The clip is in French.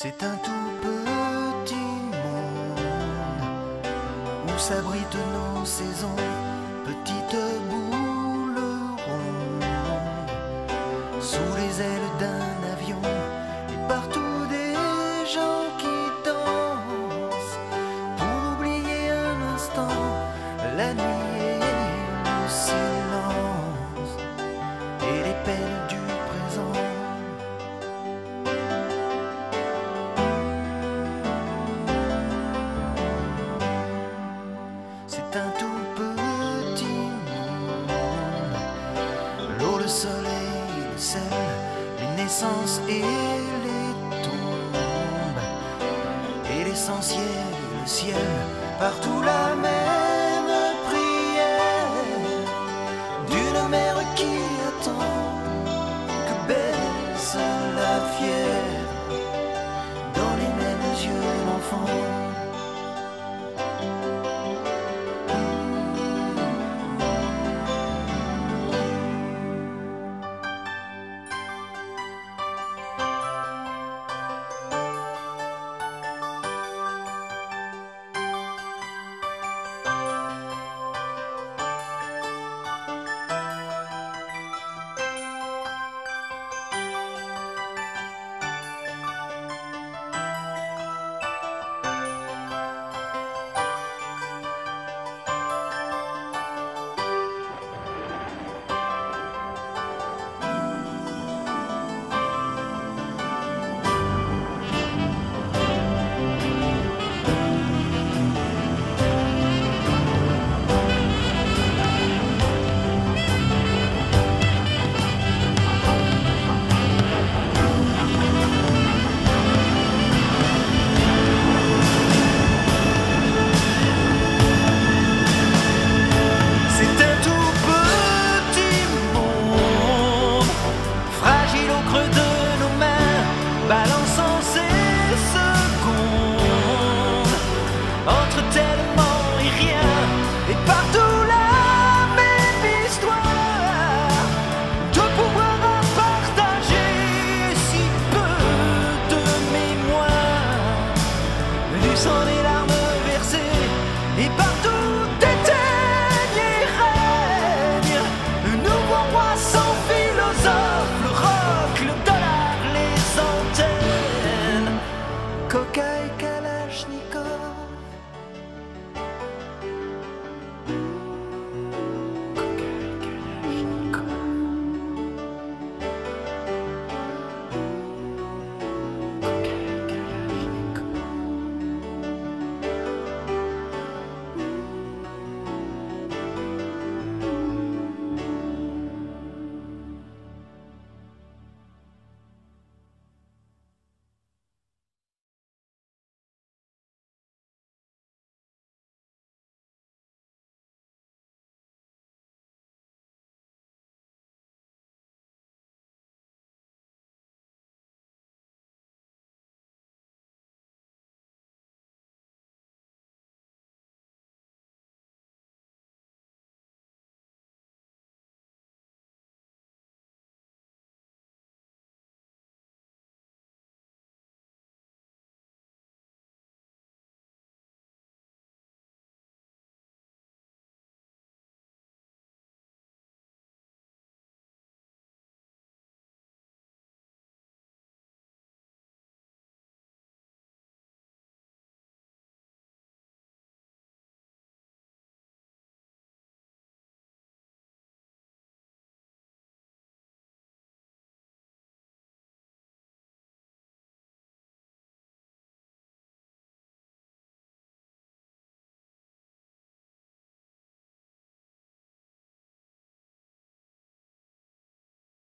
C'est un tout petit monde où s'abritent nos saisons, petites boules le soleil, le sel, les naissances et les tombes. Et l'essentiel, le ciel, partout la mer.